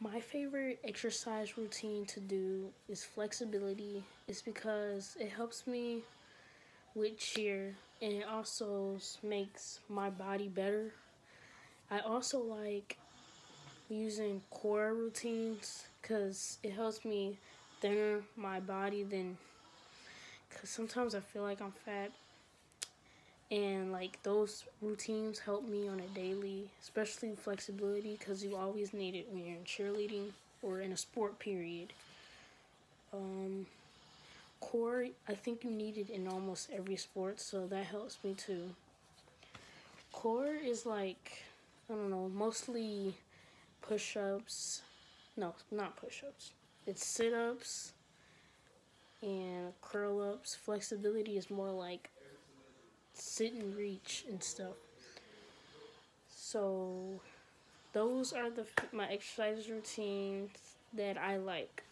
My favorite exercise routine to do is flexibility. It's because it helps me with cheer and it also makes my body better. I also like using core routines because it helps me thinner my body than because sometimes I feel like I'm fat and like those routines help me on a daily especially flexibility because you always need it when you're in cheerleading or in a sport period. Um, core i think you need it in almost every sport so that helps me too. Core is like i don't know mostly push-ups. No not push-ups. It's sit-ups and curl ups flexibility is more like sit and reach and stuff. So those are the my exercise routines that I like.